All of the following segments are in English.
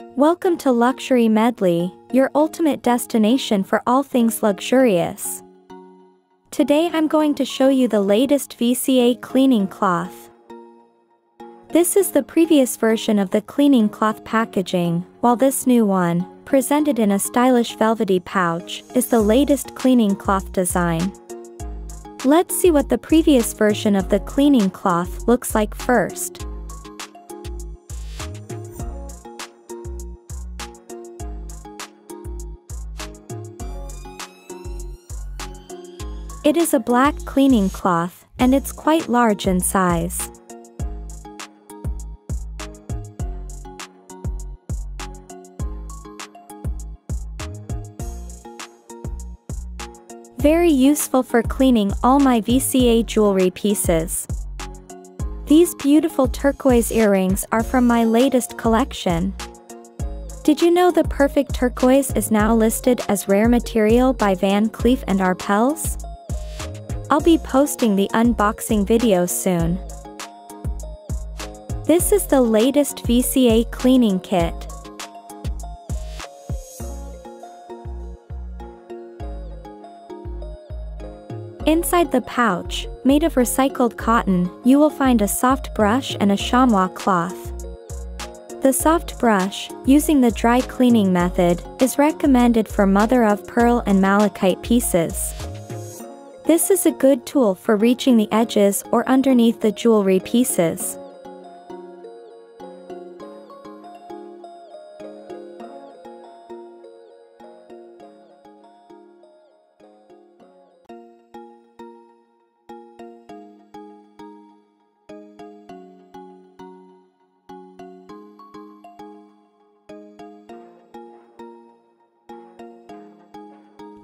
Welcome to Luxury Medley, your ultimate destination for all things luxurious. Today I'm going to show you the latest VCA cleaning cloth. This is the previous version of the cleaning cloth packaging, while this new one, presented in a stylish velvety pouch, is the latest cleaning cloth design. Let's see what the previous version of the cleaning cloth looks like first. It is a black cleaning cloth, and it's quite large in size. Very useful for cleaning all my VCA jewelry pieces. These beautiful turquoise earrings are from my latest collection. Did you know the perfect turquoise is now listed as rare material by Van Cleef & Arpels? I'll be posting the unboxing video soon. This is the latest VCA cleaning kit. Inside the pouch, made of recycled cotton, you will find a soft brush and a chamois cloth. The soft brush, using the dry cleaning method, is recommended for mother of pearl and malachite pieces. This is a good tool for reaching the edges or underneath the jewelry pieces.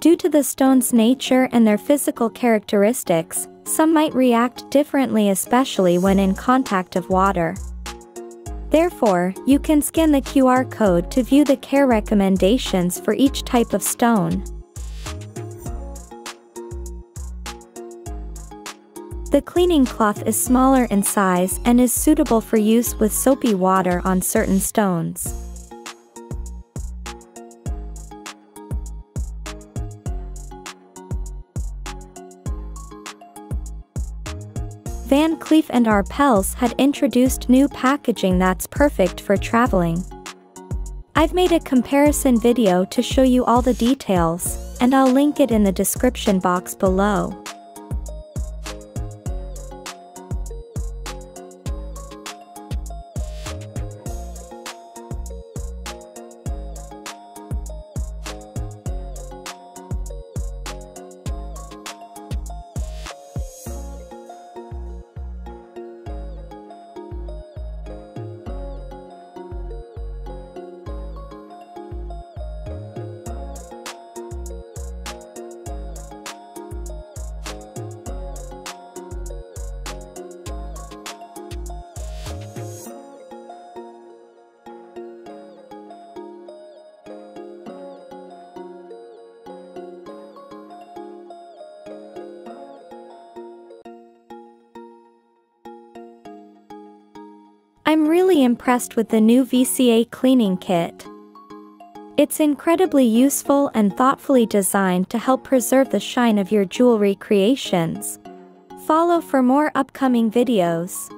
Due to the stone's nature and their physical characteristics, some might react differently especially when in contact of water. Therefore, you can scan the QR code to view the care recommendations for each type of stone. The cleaning cloth is smaller in size and is suitable for use with soapy water on certain stones. Van Cleef & Arpels had introduced new packaging that's perfect for traveling. I've made a comparison video to show you all the details, and I'll link it in the description box below. I'm really impressed with the new VCA cleaning kit. It's incredibly useful and thoughtfully designed to help preserve the shine of your jewelry creations. Follow for more upcoming videos.